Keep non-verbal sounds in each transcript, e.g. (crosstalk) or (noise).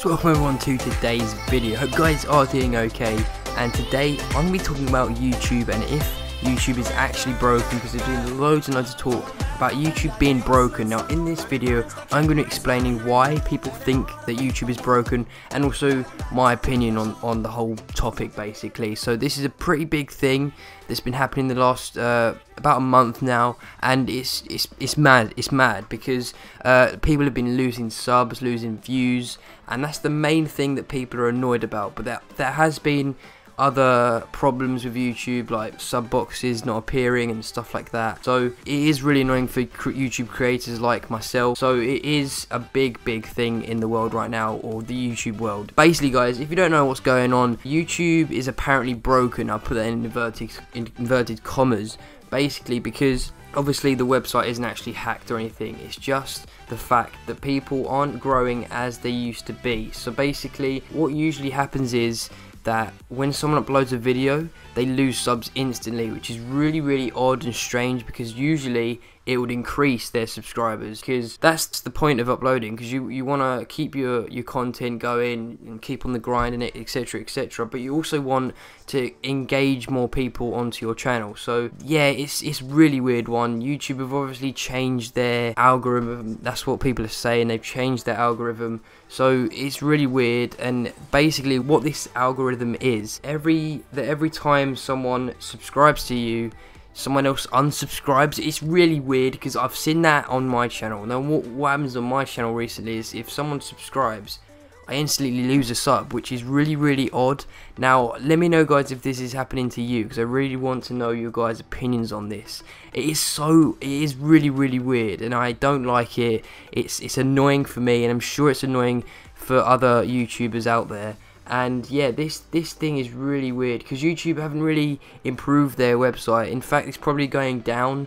So welcome everyone to today's video. Hope you guys are doing okay. And today I'm going to be talking about YouTube and if YouTube is actually broken because there's been loads and loads of talk about YouTube being broken. Now in this video I'm going to be explaining why people think that YouTube is broken and also my opinion on, on the whole topic basically. So this is a pretty big thing that's been happening the last uh, about a month now and it's it's it's mad it's mad because uh, people have been losing subs losing views and that's the main thing that people are annoyed about but there, there has been other problems with YouTube like sub boxes not appearing and stuff like that. So it is really annoying for YouTube creators like myself. So it is a big big thing in the world right now or the YouTube world. Basically guys, if you don't know what's going on, YouTube is apparently broken. I'll put that in inverted, in inverted commas basically because obviously the website isn't actually hacked or anything it's just the fact that people aren't growing as they used to be so basically what usually happens is that when someone uploads a video, they lose subs instantly, which is really, really odd and strange because usually it would increase their subscribers because that's the point of uploading because you, you want to keep your, your content going and keep on the grind and etc etc but you also want to engage more people onto your channel. So yeah it's it's really weird one. YouTube have obviously changed their algorithm. That's what people are saying. They've changed their algorithm. So it's really weird and basically what this algorithm is every that every time someone subscribes to you someone else unsubscribes. It's really weird because I've seen that on my channel. Now, what, what happens on my channel recently is if someone subscribes, I instantly lose a sub, which is really, really odd. Now, let me know, guys, if this is happening to you, because I really want to know your guys' opinions on this. It is so, it is really, really weird, and I don't like it. It's, it's annoying for me, and I'm sure it's annoying for other YouTubers out there and yeah this this thing is really weird because YouTube haven't really improved their website. In fact it's probably going down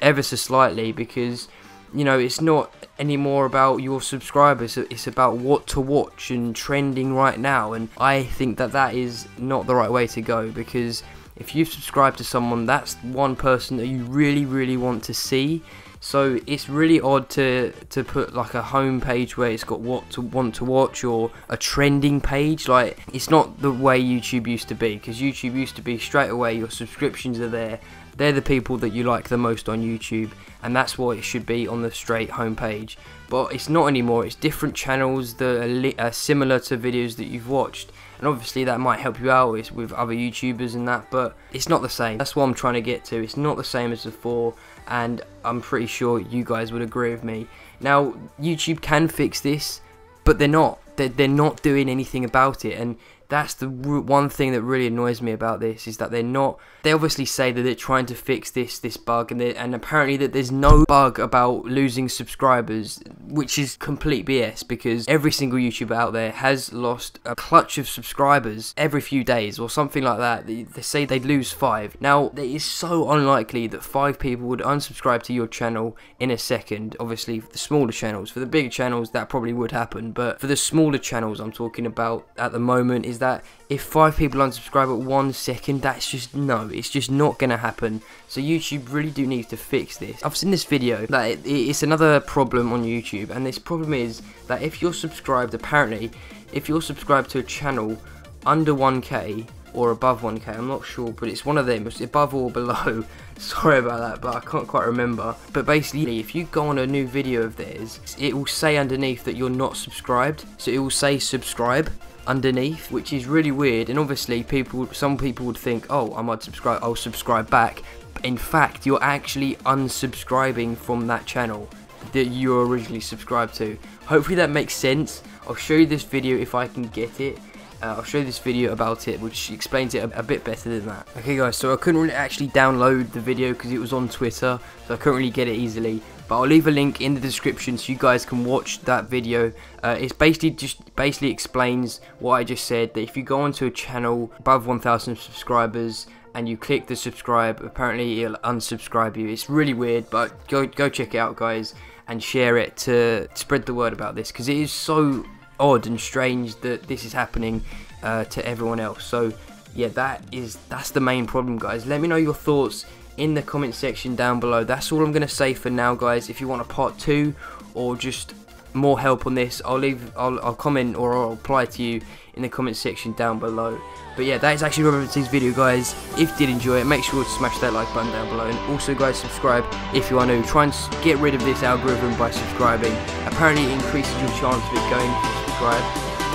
ever so slightly because you know it's not anymore about your subscribers. It's about what to watch and trending right now. And I think that that is not the right way to go because if you subscribe to someone that's one person that you really really want to see so it's really odd to to put like a home page where it's got what to want to watch or a trending page. Like it's not the way YouTube used to be because YouTube used to be straight away your subscriptions are there. They're the people that you like the most on YouTube, and that's what it should be on the straight home page. But it's not anymore. It's different channels that are, are similar to videos that you've watched and obviously that might help you out with other YouTubers and that, but it's not the same. That's what I'm trying to get to. It's not the same as before, and I'm pretty sure you guys would agree with me. Now, YouTube can fix this, but they're not. They're, they're not doing anything about it, and that's the one thing that really annoys me about this is that they're not they obviously say that they're trying to fix this this bug and and apparently that there's no bug about losing subscribers which is complete BS because every single YouTuber out there has lost a clutch of subscribers every few days or something like that. They, they say they'd lose five. Now it is so unlikely that five people would unsubscribe to your channel in a second. Obviously for the smaller channels for the bigger channels that probably would happen but for the smaller channels I'm talking about at the moment is that if five people unsubscribe at one second, that's just no, it's just not gonna happen. So YouTube really do need to fix this. I've seen this video that it, it's another problem on YouTube, and this problem is that if you're subscribed, apparently, if you're subscribed to a channel under 1k or above 1k, I'm not sure, but it's one of them, it's above or below. (laughs) Sorry about that, but I can't quite remember. But basically, if you go on a new video of theirs, it will say underneath that you're not subscribed. So it will say subscribe underneath, which is really weird. And obviously, people, some people would think, oh, I might subscribe, I'll subscribe back. In fact, you're actually unsubscribing from that channel that you originally subscribed to. Hopefully that makes sense. I'll show you this video if I can get it. Uh, I'll show you this video about it which explains it a, a, bit better than that. Okay guys, so I couldn't really actually download the video because it was on Twitter, so I couldn't really get it easily but I'll leave a link in the description so you guys can watch that video. Uh, it's basically just basically explains what I just said that if you go onto a channel above 1,000 subscribers and you click the subscribe, apparently it'll unsubscribe you. It's really weird, but go go check it out, guys, and share it to spread the word about this because it is so odd and strange that this is happening uh, to everyone else. So yeah, that is that's the main problem, guys. Let me know your thoughts in the comment section down below. That's all I'm to say for now, guys. If you want a part two or just more help on this, I'll leave, I'll, I'll comment or I'll reply to you in the comment section down below. But yeah, that is actually Robert today's video, guys. If you did enjoy it, make sure to smash that like button down below. And also, guys, subscribe if you are new. Try and get rid of this algorithm by subscribing. Apparently, it increases your chance of it going subscribe.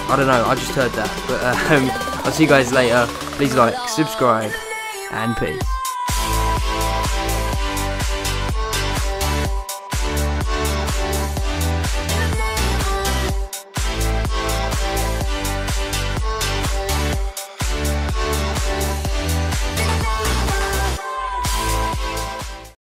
I don't know, I just heard that. But um, (laughs) I'll see you guys later. Please like, subscribe, and peace.